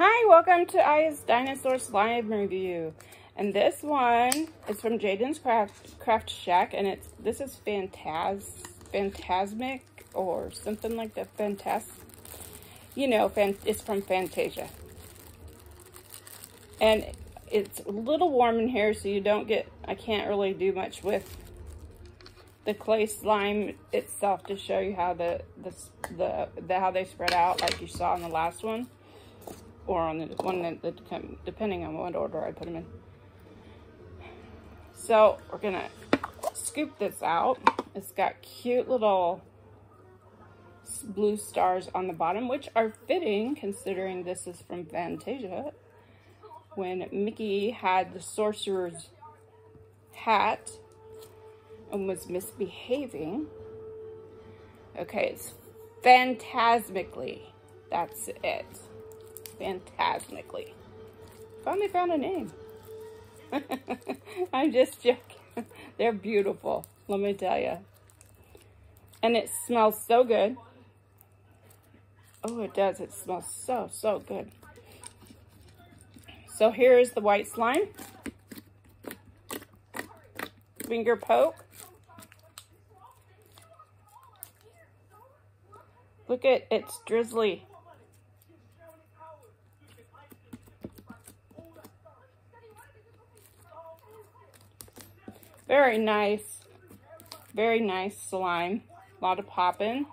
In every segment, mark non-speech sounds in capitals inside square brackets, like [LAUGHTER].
Hi, welcome to Aya's Dinosaur Slime Review. And this one is from Jaden's Craft Craft Shack, and it's this is Phantaz Phantasmic or something like that. Phantas, you know, it's from Fantasia. And it's a little warm in here, so you don't get. I can't really do much with the clay slime itself to show you how the the the, the how they spread out, like you saw in the last one or on the one that, that depending on what order I put them in. So we're gonna scoop this out. It's got cute little blue stars on the bottom, which are fitting considering this is from Fantasia. When Mickey had the sorcerer's hat and was misbehaving. Okay, it's fantasmically. That's it fantasmically. Finally found a name. [LAUGHS] I'm just joking. [LAUGHS] They're beautiful, let me tell you. And it smells so good. Oh, it does. It smells so, so good. So here is the white slime. Finger poke. Look at it's drizzly. Very nice. Very nice slime. A lot of popping.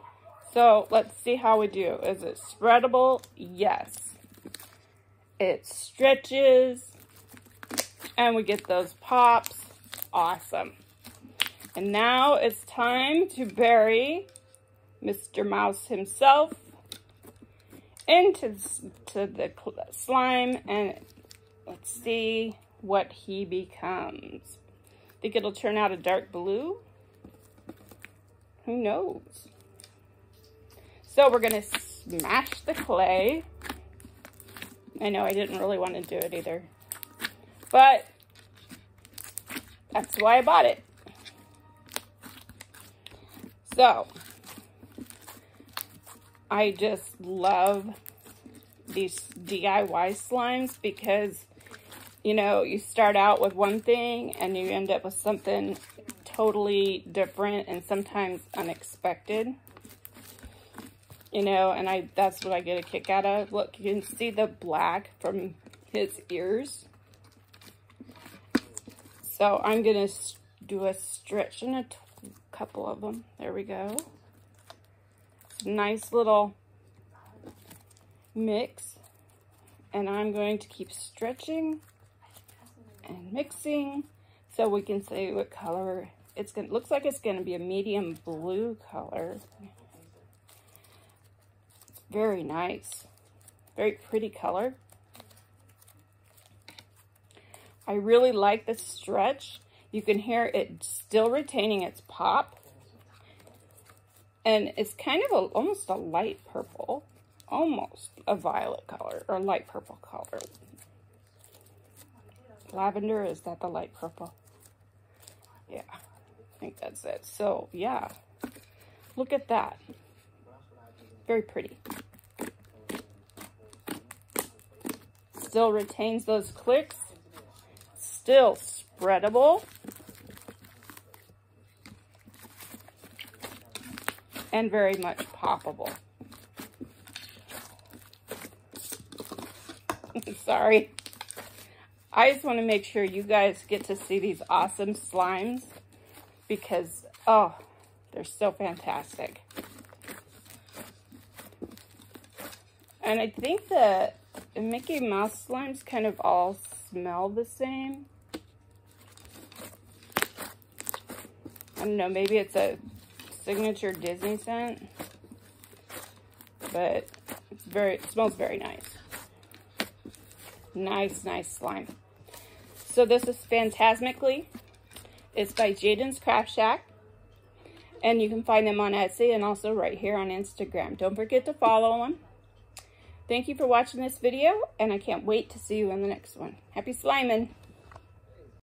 So let's see how we do. Is it spreadable? Yes. It stretches. And we get those pops. Awesome. And now it's time to bury Mr. Mouse himself into to the slime and let's see what he becomes. Think it'll turn out a dark blue? Who knows? So we're going to smash the clay. I know I didn't really want to do it either. But that's why I bought it. So, I just love these DIY slimes because you know, you start out with one thing and you end up with something totally different and sometimes unexpected. You know, and I that's what I get a kick out of. Look, you can see the black from his ears. So I'm going to do a stretch in a couple of them. There we go. Nice little mix. And I'm going to keep stretching and mixing so we can see what color it's going to looks like it's going to be a medium blue color. Very nice. Very pretty color. I really like the stretch. You can hear it still retaining its pop. And it's kind of a, almost a light purple almost a violet color or light purple color lavender? Is that the light purple? Yeah i think that's it. So yeah. Look at that. Very pretty. Still retains those clicks. Still spreadable. And very much poppable. [LAUGHS] Sorry I just want to make sure you guys get to see these awesome slimes because, oh, they're so fantastic. And I think the Mickey Mouse slimes kind of all smell the same. I don't know, maybe it's a signature Disney scent. But it's very, it smells very nice. Nice, nice slime. So this is Fantasmically. It's by Jaden's Craft Shack. And you can find them on Etsy and also right here on Instagram. Don't forget to follow them. Thank you for watching this video, and I can't wait to see you in the next one. Happy sliming!